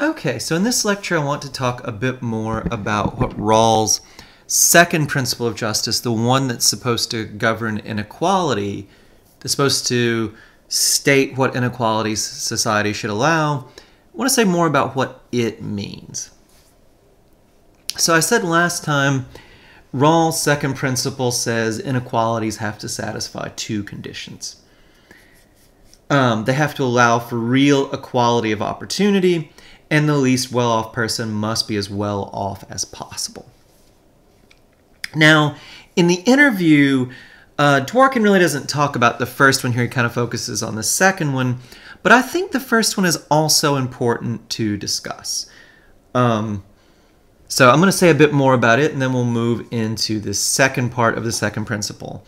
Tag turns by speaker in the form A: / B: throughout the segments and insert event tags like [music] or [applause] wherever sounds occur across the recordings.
A: Okay, so in this lecture, I want to talk a bit more about what Rawls' second principle of justice, the one that's supposed to govern inequality, that's supposed to state what inequalities society should allow. I want to say more about what it means. So I said last time, Rawls' second principle says inequalities have to satisfy two conditions. Um, they have to allow for real equality of opportunity, and the least well off person must be as well off as possible. Now, in the interview, uh, Dworkin really doesn't talk about the first one here, he kind of focuses on the second one, but I think the first one is also important to discuss. Um, so I'm going to say a bit more about it, and then we'll move into the second part of the second principle.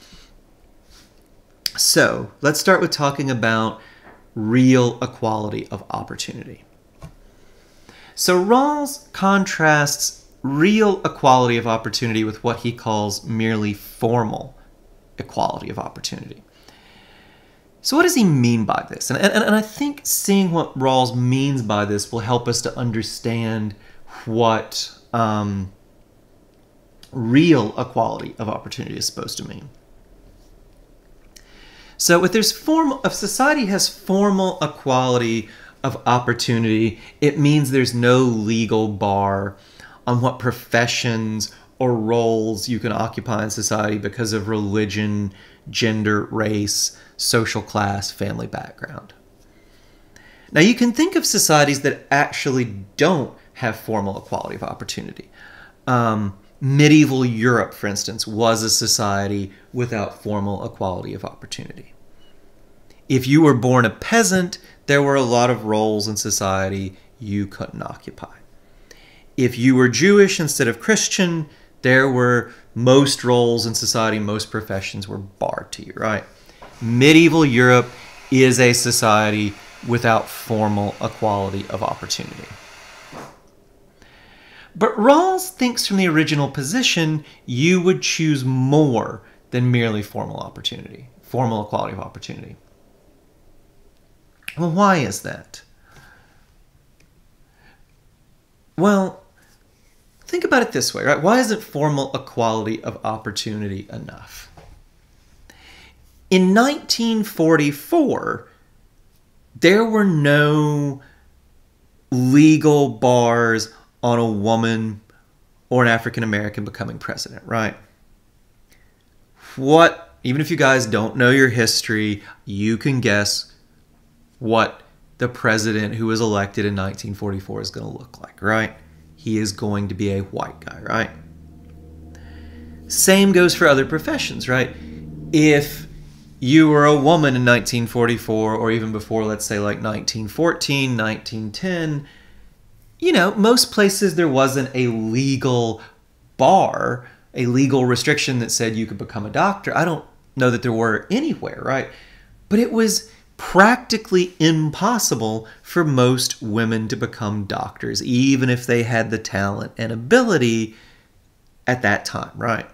A: So let's start with talking about real equality of opportunity. So Rawls contrasts real equality of opportunity with what he calls merely formal equality of opportunity. So what does he mean by this? And, and, and I think seeing what Rawls means by this will help us to understand what um, real equality of opportunity is supposed to mean. So if there's form, if society has formal equality of opportunity, it means there's no legal bar on what professions or roles you can occupy in society because of religion, gender, race, social class, family background. Now, you can think of societies that actually don't have formal equality of opportunity. Um, medieval Europe, for instance, was a society without formal equality of opportunity. If you were born a peasant, there were a lot of roles in society you couldn't occupy. If you were Jewish instead of Christian, there were most roles in society, most professions were barred to you, right? Medieval Europe is a society without formal equality of opportunity. But Rawls thinks from the original position, you would choose more than merely formal opportunity, formal equality of opportunity. Well, why is that? Well, think about it this way, right? Why isn't formal equality of opportunity enough? In 1944, there were no legal bars on a woman or an African American becoming president, right? What, even if you guys don't know your history, you can guess what the president who was elected in 1944 is going to look like, right? He is going to be a white guy, right? Same goes for other professions, right? If you were a woman in 1944 or even before, let's say like 1914, 1910, you know, most places there wasn't a legal bar, a legal restriction that said you could become a doctor. I don't know that there were anywhere, right? But it was practically impossible for most women to become doctors, even if they had the talent and ability at that time, right?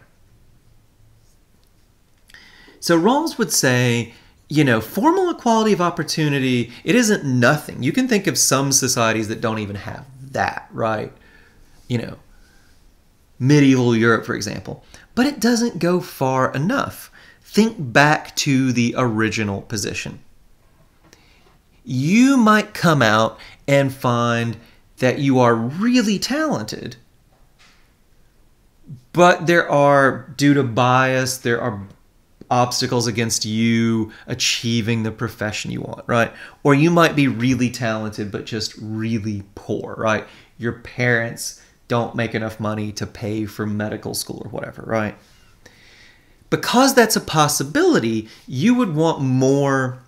A: So Rawls would say, you know, formal equality of opportunity, it isn't nothing. You can think of some societies that don't even have that, right? You know, medieval Europe, for example. But it doesn't go far enough. Think back to the original position you might come out and find that you are really talented. But there are, due to bias, there are obstacles against you achieving the profession you want, right? Or you might be really talented, but just really poor, right? Your parents don't make enough money to pay for medical school or whatever, right? Because that's a possibility, you would want more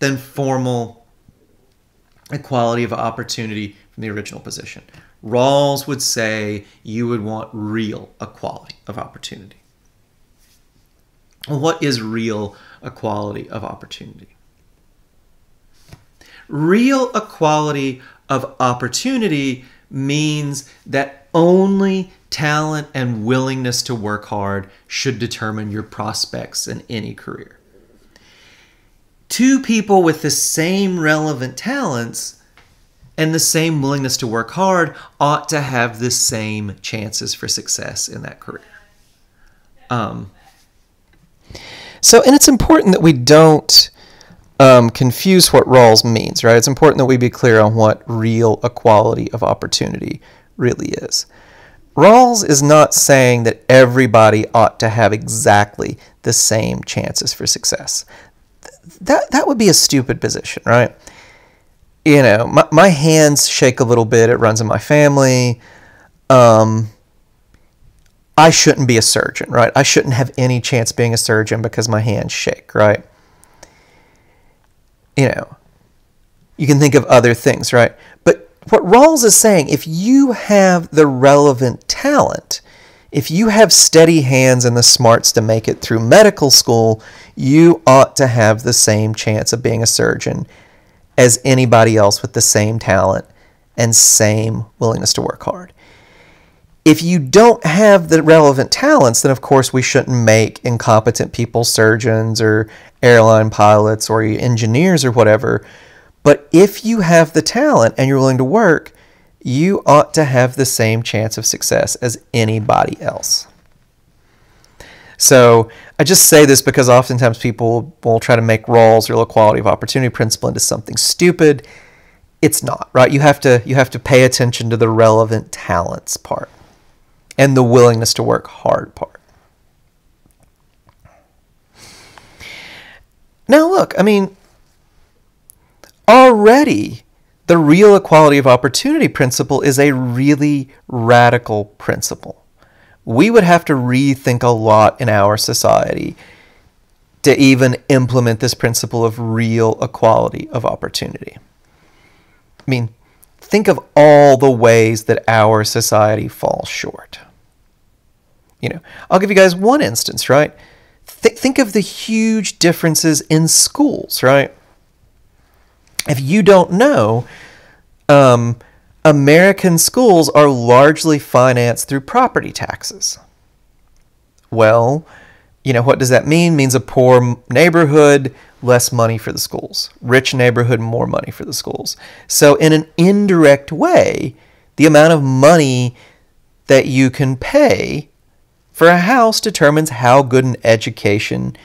A: than formal equality of opportunity from the original position. Rawls would say you would want real equality of opportunity. What is real equality of opportunity? Real equality of opportunity means that only talent and willingness to work hard should determine your prospects in any career two people with the same relevant talents and the same willingness to work hard ought to have the same chances for success in that career. Um,
B: so, and it's important that we don't um, confuse what Rawls means, right? It's important that we be clear on what real equality of opportunity really is. Rawls is not saying that everybody ought to have exactly the same chances for success. That, that would be a stupid position, right? You know, my, my hands shake a little bit. It runs in my family. Um, I shouldn't be a surgeon, right? I shouldn't have any chance being a surgeon because my hands shake, right? You know, you can think of other things, right? But what Rawls is saying, if you have the relevant talent, if you have steady hands and the smarts to make it through medical school, you ought to have the same chance of being a surgeon as anybody else with the same talent and same willingness to work hard if you don't have the relevant talents, then of course we shouldn't make incompetent people surgeons or airline pilots or engineers or whatever. But if you have the talent and you're willing to work, you ought to have the same chance of success as anybody else. So I just say this because oftentimes people will try to make Rawls or equality of opportunity principle into something stupid. It's not, right? You have to you have to pay attention to the relevant talents part and the willingness to work hard part. Now, look, I mean, already the real equality of opportunity principle is a really radical principle. We would have to rethink a lot in our society to even implement this principle of real equality of opportunity. I mean, think of all the ways that our society falls short. You know, I'll give you guys one instance, right? Th- think of the huge differences in schools, right? If you don't know, um, American schools are largely financed through property taxes. Well, you know, what does that mean? Means a poor neighborhood, less money for the schools. Rich neighborhood, more money for the schools. So, in an indirect way, the amount of money that you can pay for a house determines how good an education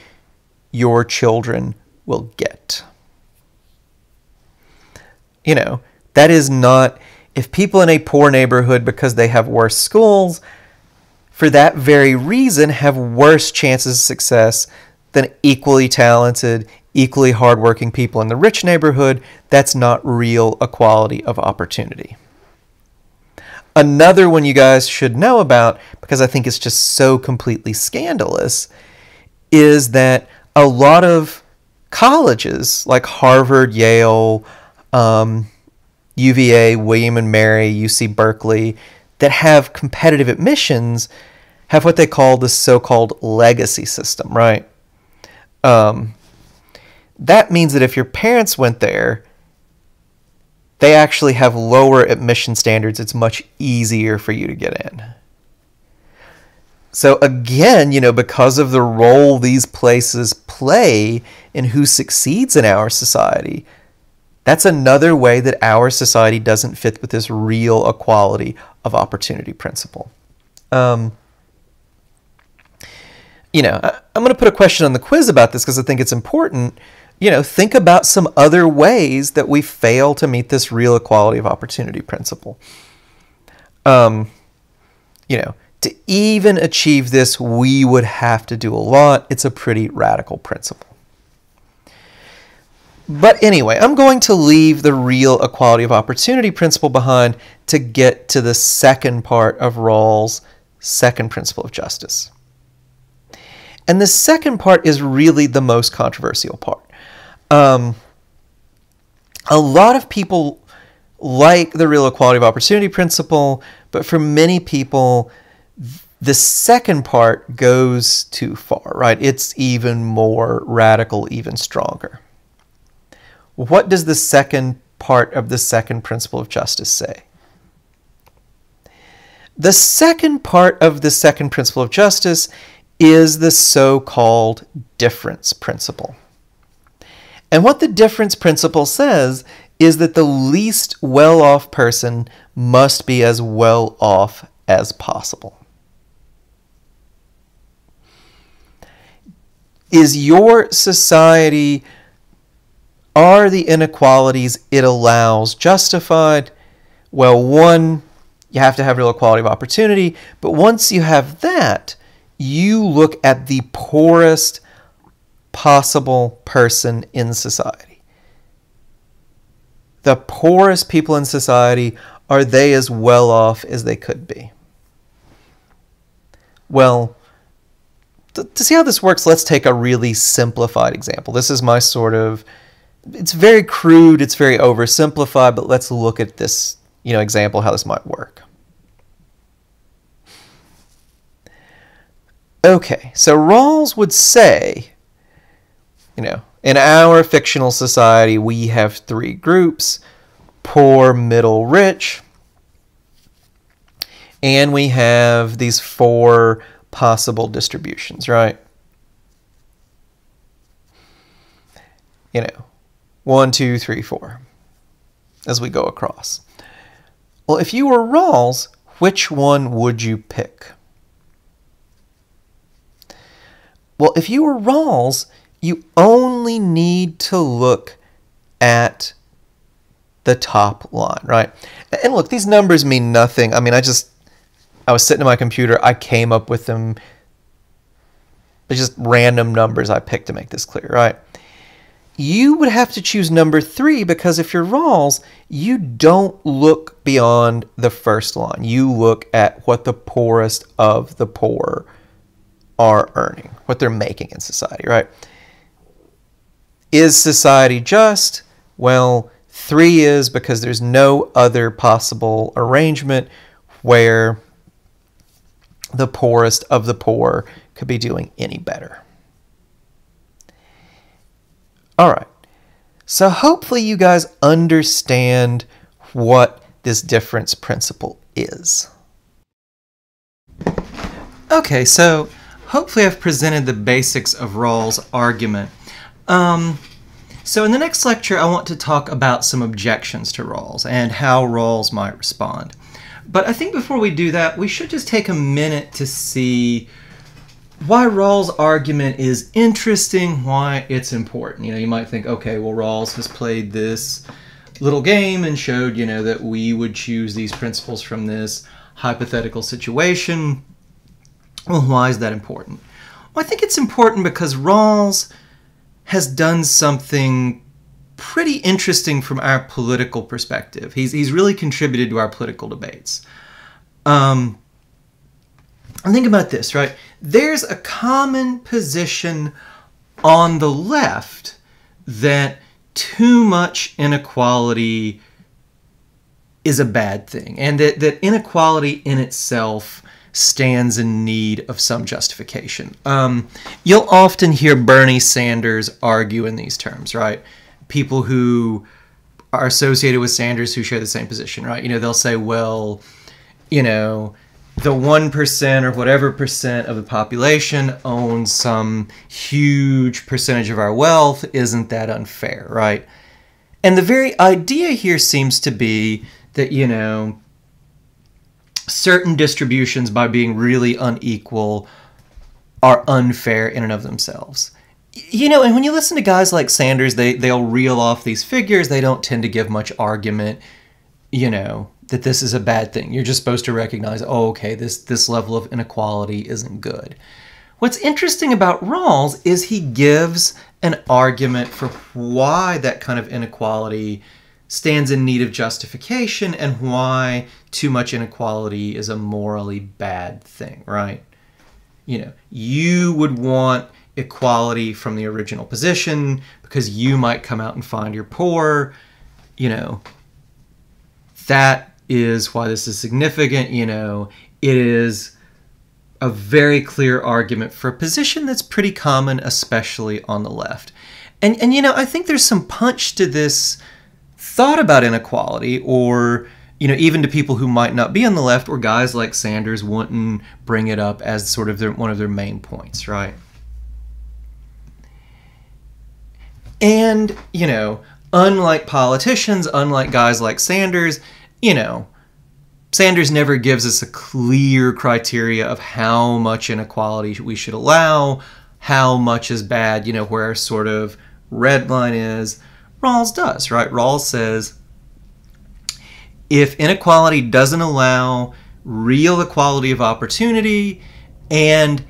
B: your children will get. You know, that is not, if people in a poor neighborhood, because they have worse schools, for that very reason, have worse chances of success than equally talented, equally hardworking people in the rich neighborhood, that's not real equality of opportunity. Another one you guys should know about, because I think it's just so completely scandalous, is that a lot of colleges like Harvard, Yale, um, UVA, William and Mary, UC Berkeley, that have competitive admissions have what they call the so-called legacy system, right? Um, that means that if your parents went there, they actually have lower admission standards. It's much easier for you to get in. So again, you know, because of the role these places play in who succeeds in our society, that's another way that our society doesn't fit with this real equality of opportunity principle. Um, you know, I, I'm going to put a question on the quiz about this because I think it's important you know, think about some other ways that we fail to meet this real equality of opportunity principle. Um, you know, to even achieve this, we would have to do a lot. It's a pretty radical principle. But anyway, I'm going to leave the real equality of opportunity principle behind to get to the second part of Rawls' second principle of justice. And the second part is really the most controversial part. Um, a lot of people like the real equality of opportunity principle, but for many people, the second part goes too far, right? It's even more radical, even stronger. What does the second part of the second principle of justice say? The second part of the second principle of justice is the so called difference principle. And what the difference principle says is that the least well off person must be as well off as possible. Is your society, are the inequalities it allows justified? Well, one, you have to have real equality of opportunity, but once you have that, you look at the poorest possible person in society. The poorest people in society, are they as well off as they could be? Well, to, see how this works, let's take a really simplified example. This is my sort of, it's very crude, it's very oversimplified, but let's look at this, you know, example, how this might work. Okay, so Rawls would say, you know, in our fictional society, we have three groups poor, middle, rich. And we have these four possible distributions, right? You know, one, two, three, four, as we go across. Well, if you were Rawls, which one would you pick? Well, if you were Rawls, you only need to look at the top line, right? And look, these numbers mean nothing. I mean, I just, I was sitting at my computer, I came up with them. They're just random numbers I picked to make this clear, right? You would have to choose number three because if you're Rawls, you don't look beyond the first line. You look at what the poorest of the poor are earning, what they're making in society, right? Is society just? Well, three is because there's no other possible arrangement where the poorest of the poor could be doing any better. All right. So hopefully you guys understand what this difference principle is.
A: Okay, so hopefully I've presented the basics of Rawls' argument. Um, so in the next lecture, I want to talk about some objections to Rawls and how Rawls might respond. But I think before we do that, we should just take a minute to see why Rawls' argument is interesting, why it's important. You know, you might think, okay, well, Rawls has played this little game and showed, you know, that we would choose these principles from this hypothetical situation. Well, why is that important? Well, I think it's important because Rawls has done something pretty interesting from our political perspective. He's, he's really contributed to our political debates. Um, think about this, right? There's a common position on the left that too much inequality is a bad thing, and that, that inequality in itself stands in need of some justification. Um, you'll often hear Bernie Sanders argue in these terms, right? People who are associated with Sanders who share the same position, right? You know, they'll say, well, you know, the 1% or whatever percent of the population owns some huge percentage of our wealth. Isn't that unfair, right? And the very idea here seems to be that, you know, certain distributions by being really unequal are unfair in and of themselves. You know, and when you listen to guys like Sanders, they they'll reel off these figures. They don't tend to give much argument, you know, that this is a bad thing. You're just supposed to recognize, oh, okay, this this level of inequality isn't good. What's interesting about Rawls is he gives an argument for why that kind of inequality stands in need of justification and why too much inequality is a morally bad thing, right? You know, you would want equality from the original position because you might come out and find you're poor, you know. That is why this is significant, you know. It is a very clear argument for a position that's pretty common, especially on the left. And, and you know, I think there's some punch to this thought about inequality or you know even to people who might not be on the left or guys like Sanders wouldn't bring it up as sort of their, one of their main points right and you know unlike politicians, unlike guys like Sanders, you know, Sanders never gives us a clear criteria of how much inequality we should allow, how much is bad, you know, where our sort of red line is. Rawls does, right? Rawls says if inequality doesn't allow real equality of opportunity and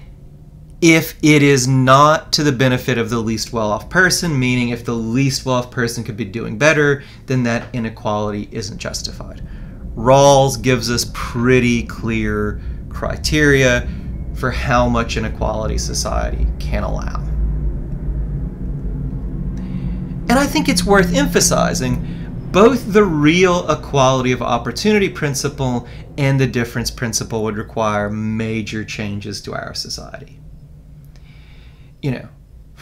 A: if it is not to the benefit of the least well off person, meaning if the least well off person could be doing better, then that inequality isn't justified. Rawls gives us pretty clear criteria for how much inequality society can allow. And I think it's worth emphasizing both the real equality of opportunity principle and the difference principle would require major changes to our society. You know,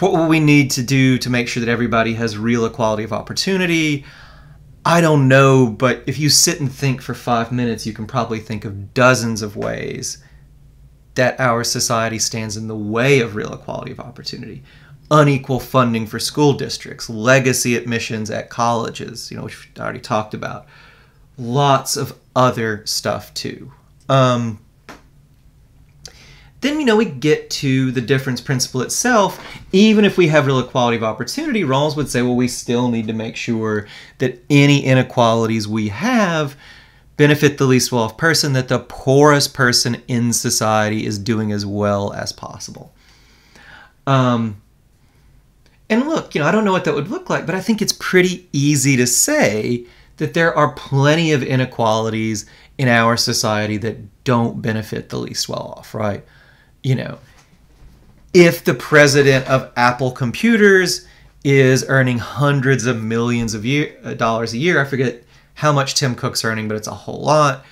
A: what will we need to do to make sure that everybody has real equality of opportunity? I don't know, but if you sit and think for five minutes, you can probably think of dozens of ways that our society stands in the way of real equality of opportunity. Unequal funding for school districts, legacy admissions at colleges, you know, which we already talked about. Lots of other stuff too. Um, then you know we get to the difference principle itself. Even if we have real equality of opportunity rawls would say well we still need to make sure that any inequalities we have benefit the least well off person that the poorest person in society is doing as well as possible. Um, and look you know i don't know what that would look like but i think it's pretty easy to say that there are plenty of inequalities in our society that don't benefit the least well off right you know, if the president of Apple Computers is earning hundreds of millions of year, uh, dollars a year, I forget how much Tim Cook's earning, but it's a whole lot.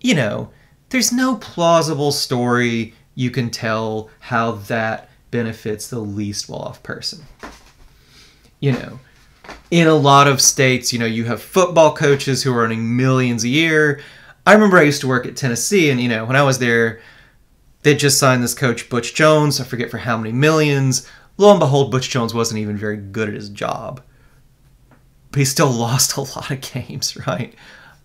A: You know, there's no plausible story you can tell how that benefits the least well off person. You know, in a lot of states, you know, you have football coaches who are earning millions a year. I remember I used to work at Tennessee, and, you know, when I was there, they just signed this coach, Butch Jones, I forget for how many millions. Lo and behold, Butch Jones wasn't even very good at his job. But he still [laughs] lost a lot of games, right?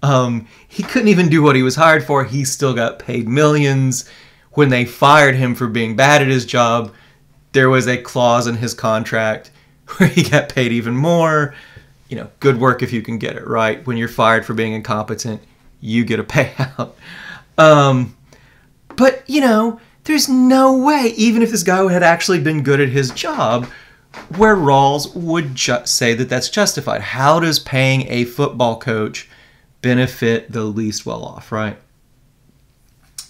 A: Um, he couldn't even do what he was hired for. He still got paid millions. When they fired him for being bad at his job, there was a clause in his contract [laughs] where he got paid even more. You know, good work if you can get it right. When you're fired for being incompetent, you get a [laughs] payout. Um, but, you know, there's no way, even if this guy had actually been good at his job, where Rawls would ju- say that that's justified. How does paying a football coach benefit the least well off, right?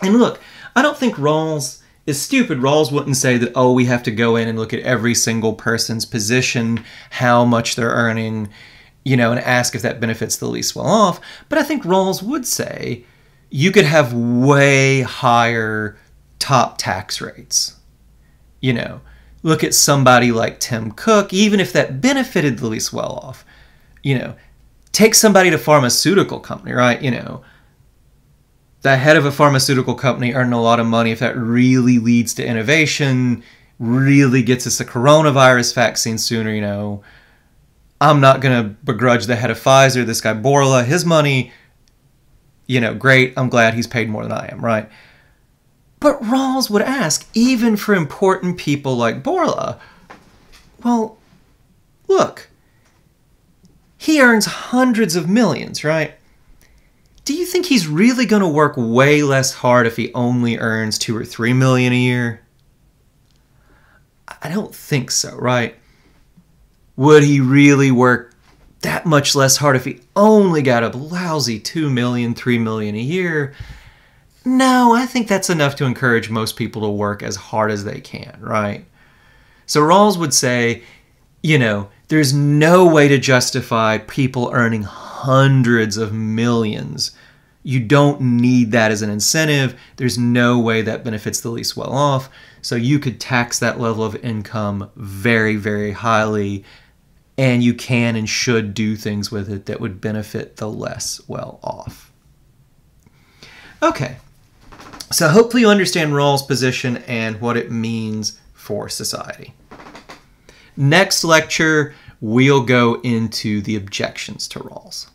A: And look, I don't think Rawls is stupid. Rawls wouldn't say that, oh, we have to go in and look at every single person's position, how much they're earning, you know, and ask if that benefits the least well off. But I think Rawls would say you could have way higher top tax rates. You know, look at somebody like Tim Cook, even if that benefited the least well off. You know, take somebody to pharmaceutical company, right? You know, the head of a pharmaceutical company earning a lot of money if that really leads to innovation, really gets us a coronavirus vaccine sooner, you know. I'm not going to begrudge the head of Pfizer, this guy Bourla, his money you know, great, I'm glad he's paid more than I am, right? But Rawls would ask, even for important people like Bourla, well, look, he earns hundreds of millions, right? Do you think he's really going to work way less hard if he only earns two or three million a year? I don't think so, right? Would he really work that much less hard if he only got a lousy 2 million, 3 million a year. No, I think that's enough to encourage most people to work as hard as they can, right? So Rawls would say, you know, there's no way to justify people earning hundreds of millions. You don't need that as an incentive. There's no way that benefits the least well off. So you could tax that level of income very, very highly and you can and should do things with it that would benefit the less well off. Okay, so hopefully you understand Rawls' position and what it means for society. Next lecture, we'll go into the objections to Rawls.